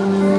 Amen.